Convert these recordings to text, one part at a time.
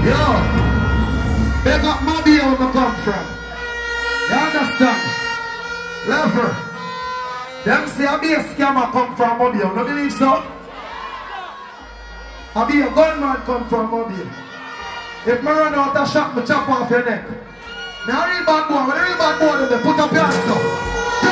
Yo, I come from. You understand? Them come from Mobile. No believe so? I be a gunman come from. If me run shot, me chop off your neck. Now real bad boy, when real bad boy, they put up your hands up.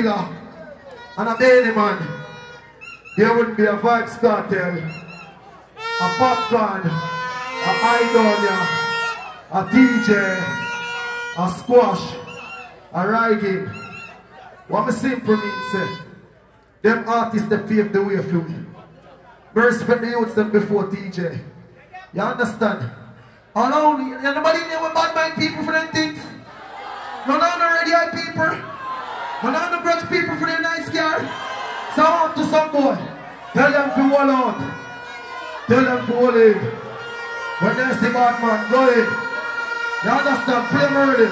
killer and a daily man, there wouldn't be a Vybz Kartel, a Popcaan, a Aidonia, a DJ, a squash, a riding. What me simple mean say, them artists that pave the way for me. Me respect the youths them before DJ. You understand? All only, anybody there with bad mind people for them things? None of the radio people. None of the grudge people for their nice car. So I want to some boy. Tell them to hold out. Tell them to hold in. When they see bad man, go in. You understand? Play murder.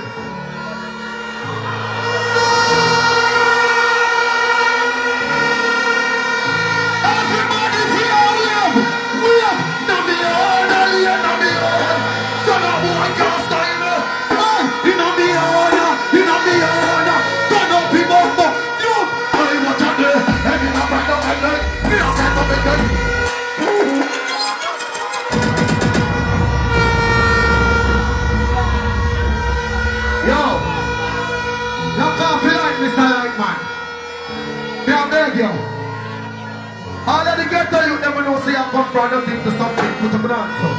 All of the ghetto youth never know say I come from nothing to something. Put up an answer.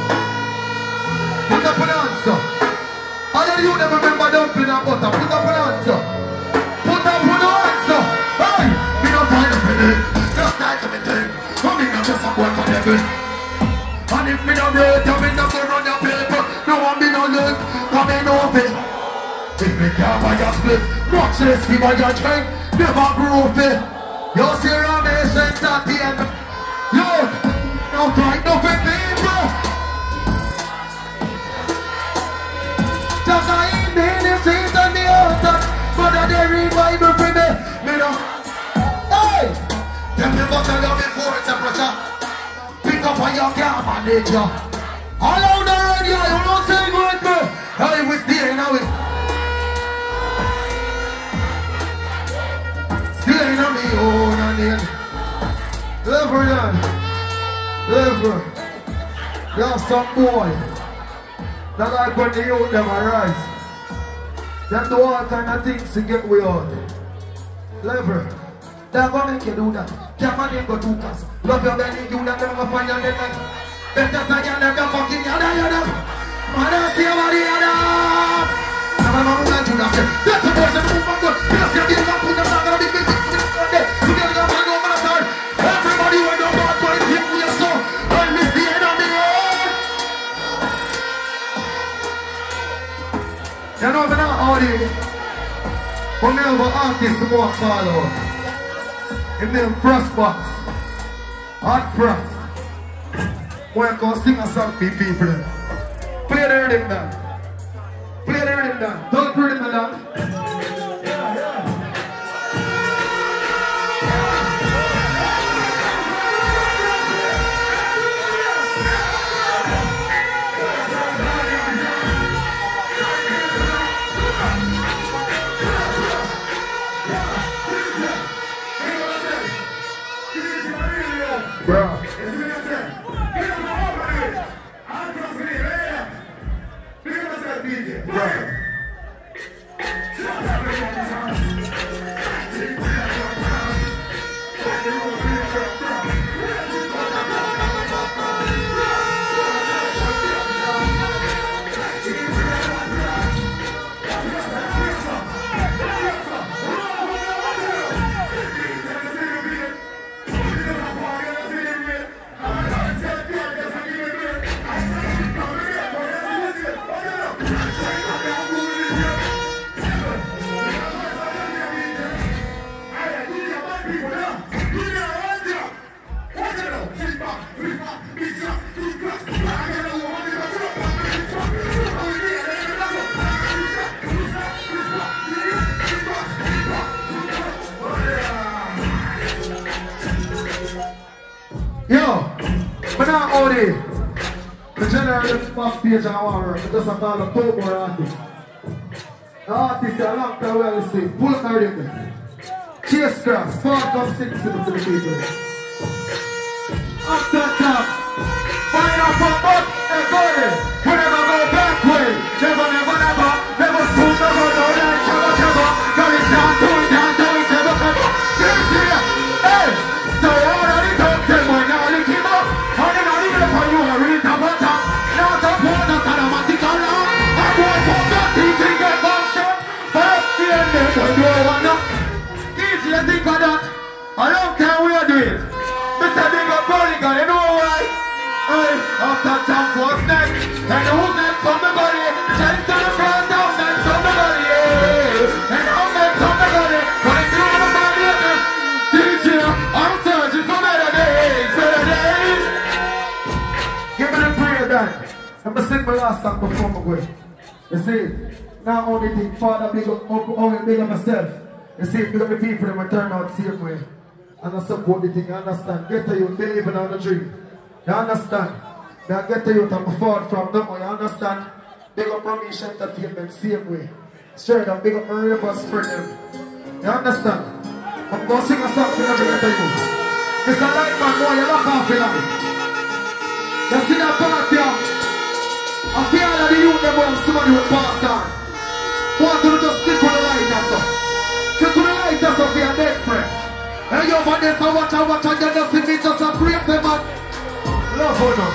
Put up an answer. All of you never remember dumpling and butter. Put up an answer. Put up an answer. Hey, me no find a penny. Just like me thing. Come in and just a work on every. And if me no rate, you me no go run your paper. No one me no look. Come in over. If me can't buy a split, much less give a your drink. Never grow it. You see Ramesh entertainment. Yo, no fight no for people. Just I ain't been the streets and the altar, but I Bible for me. Me no. Hey, them never tell you before it's a pressure. Pick up on your car manager. All out the radio, Ain't on me. Oh, Own and then Lever then Lever have some boy. That like when the youth them arise Them do all kind of things to get way out. Lever They're gonna make you do that. Can't man ain't go too fast. Love your belly, you that never find your limit Better say you never fucking yada. Yada I see you that say That's a person who from the Yes, you did not put them down Gonna be You know me not have an who walk all out Him name Frost Box. Hot Frass. When go sing a song for people. Play the rhythm Play the rhythm Don't rhythm down Yo, but now all day, the general is backstage and I just call a two more artist. The artist a long time well sing. Pull up rhythm. Chase grass, fall come sing to the people. After taps, fire up a butt, body. We never go back way. Never. Before You see, not only think Father big up, Owen big up myself. You see, big up the people that will turn out the same way. And I support the thing, you understand? Get to you, believing on the dream. You understand? Now get to you, I'm forward from them, you understand? Big up Ramesh Entertainment, same way. Straight up, big up my ravers for them. You understand? I'm gonna sing a song for every get to you. Mr. Lightman, boy, you lock off in me. You see that part here? I feel all of the youth them want somebody will pass on. Want to just stick to the light or so. Stick to the light or so for your dead friend. Hey, over there, so watch out, watch out, you just see me just a praise them, man. Love her now.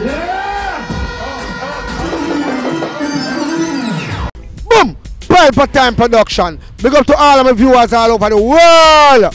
Yeah! Boom! Pelpa Time Production. Big up to all of my viewers all over the world.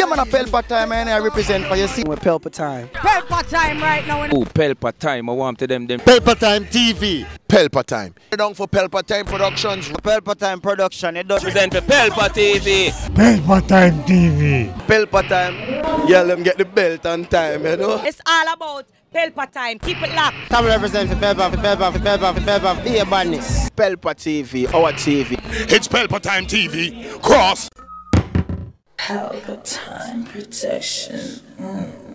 Yeah, man, a Pelpa Time, and I represent for you. See, With Pelpa time. Pelpa time right now. Oh, Pelpa Time. I want to them them. Pelpa Time TV. Pelpa Time. down for Pelpa Time Productions. Pelpa Time Production. It does Represent for Pelpa TV. Pelpa time TV. Pelpa Time. Yeah, let them get the belt on time, you know. It's all about Pelpa time. Keep it locked. Time represent for Pelpa, for Pelpa, for Pelpa, for Pelpa. Be a badness. Pelpa TV, our TV. It's Pelpa time TV. Cross. Pelpa Time Protection. Mm.